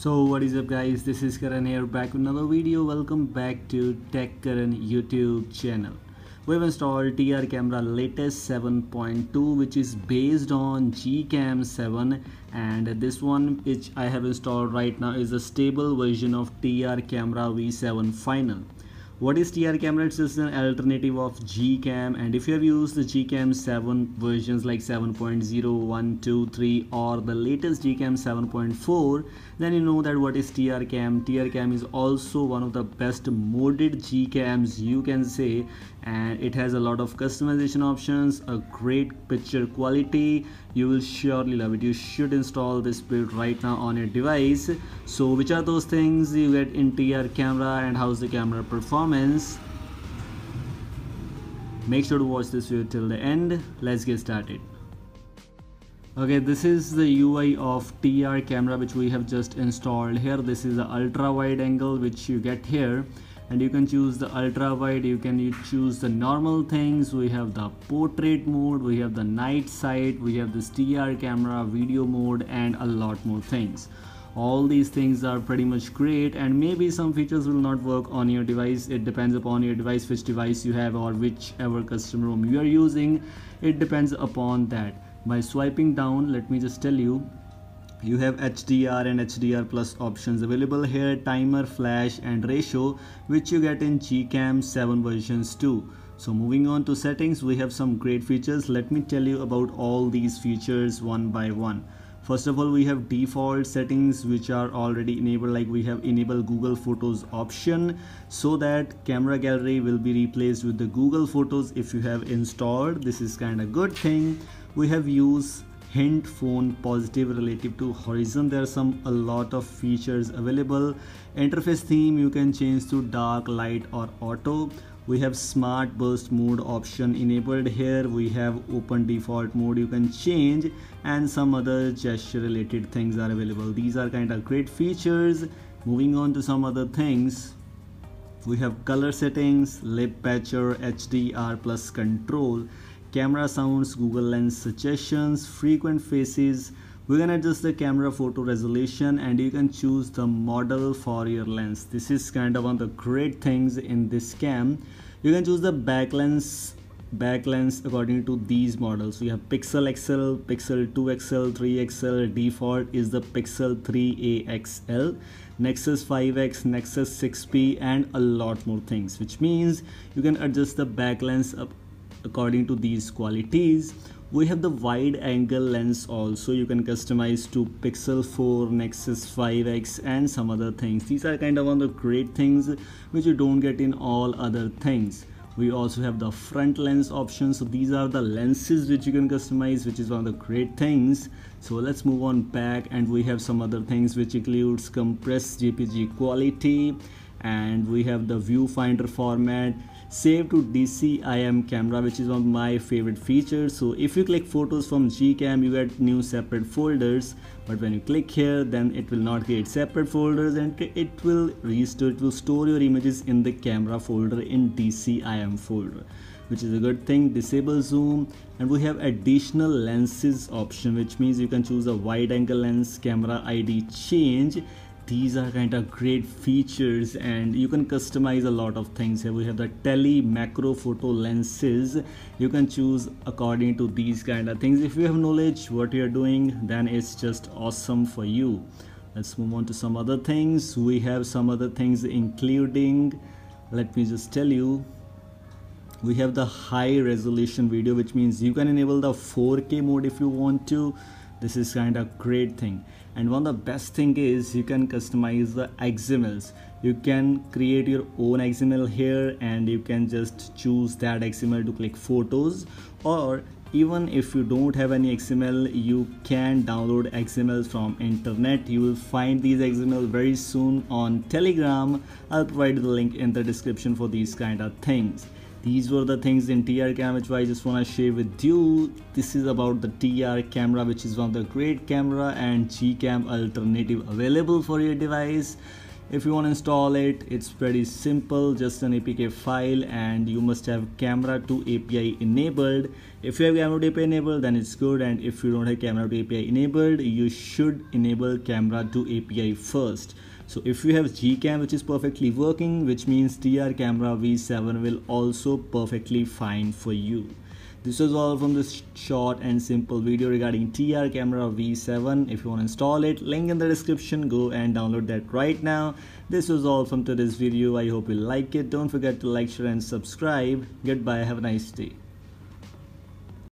So what is up guys? This is Karan here back with another video. Welcome back to Tech Karan YouTube channel. We've installed TR camera latest 7.2 which is based on Gcam 7 and this one which I have installed right now is a stable version of TR camera V7 final what is TR camera? It's just an alternative of Gcam and if you have used the Gcam 7 versions like 7.0, 1, 2, 3 or the latest Gcam 7.4 then you know that what is TR cam. TR cam is also one of the best modded Gcams you can say and it has a lot of customization options, a great picture quality. You will surely love it. You should install this build right now on your device. So which are those things you get in TR camera and how's the camera performance make sure to watch this video till the end. Let's get started. Okay this is the UI of TR camera which we have just installed here. This is the ultra wide angle which you get here. And you can choose the ultra wide you can choose the normal things. We have the portrait mode we have the night sight we have this TR camera video mode and a lot more things all these things are pretty much great and maybe some features will not work on your device. It depends upon your device which device you have or whichever custom ROM you are using. It depends upon that. By swiping down let me just tell you you have HDR and HDR plus options available here. Timer flash and ratio which you get in Gcam 7 versions too. So moving on to settings we have some great features. Let me tell you about all these features one by one first of all we have default settings which are already enabled like we have enabled google photos option so that camera gallery will be replaced with the google photos if you have installed. This is kind of good thing. We have used hint phone positive relative to horizon. There are some a lot of features available. Interface theme you can change to dark light or auto we have smart burst mode option enabled here. We have open default mode you can change and some other gesture related things are available. These are kind of great features. Moving on to some other things. We have color settings lib patcher hdr plus control camera sounds google lens suggestions frequent faces we can adjust the camera photo resolution and you can choose the model for your lens. This is kind of one of the great things in this cam. You can choose the back lens back lens according to these models. We have pixel xl pixel 2 xl 3 xl default is the pixel 3a xl nexus 5x nexus 6p and a lot more things which means you can adjust the back lens up according to these qualities. We have the wide angle lens also. You can customize to pixel 4 nexus 5x and some other things. These are kind of one of the great things which you don't get in all other things. We also have the front lens option so these are the lenses which you can customize which is one of the great things. So let's move on back and we have some other things which includes compressed jpg quality and we have the viewfinder format save to DCIM camera which is one of my favorite features. So if you click photos from Gcam you get new separate folders. But when you click here then it will not create separate folders and it will restore it will store your images in the camera folder in DCIM folder which is a good thing. Disable zoom. And we have additional lenses option which means you can choose a wide angle lens camera id change these are kind of great features and you can customize a lot of things here. We have the tele macro photo lenses. You can choose according to these kind of things. If you have knowledge what you're doing then it's just awesome for you. Let's move on to some other things. We have some other things including let me just tell you we have the high resolution video which means you can enable the 4k mode if you want to this is kind of great thing. And one of the best thing is you can customize the xmls you can create your own xml here and you can just choose that xml to click photos. Or even if you don't have any xml you can download xmls from internet. You will find these xml very soon on telegram. I'll provide the link in the description for these kind of things these were the things in TR cam which I just want to share with you. This is about the TR camera which is one of the great camera and Gcam alternative available for your device. If you want to install it it's pretty simple just an apk file and you must have camera to api enabled. If you have Camera2 API enabled then it's good and if you don't have Camera2 API enabled you should enable camera to api first so if you have gcam which is perfectly working which means tr camera v7 will also perfectly fine for you this was all from this short and simple video regarding TR camera V7. If you want to install it, link in the description, go and download that right now. This was all from today's video. I hope you like it. Don't forget to like, share and subscribe. Goodbye. Have a nice day.